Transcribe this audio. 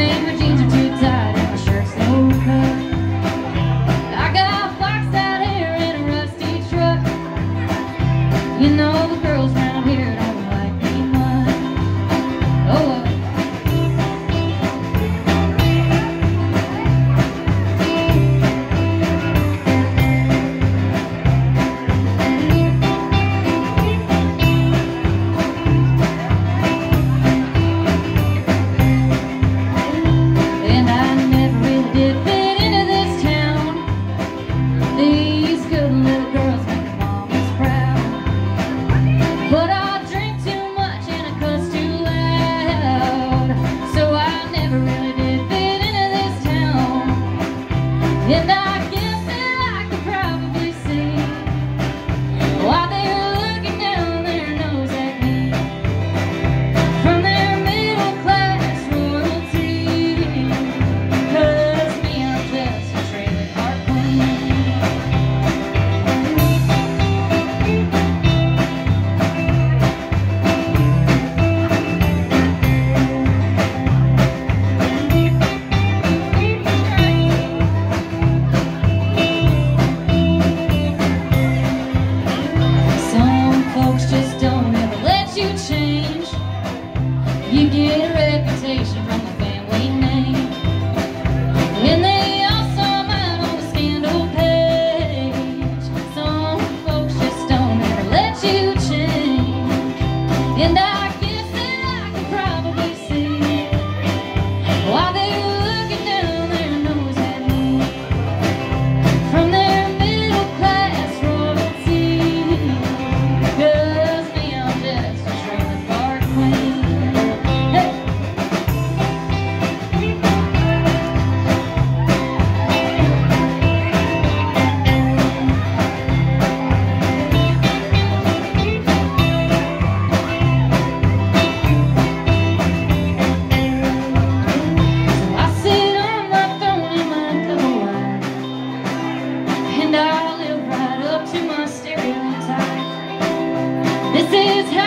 name And This is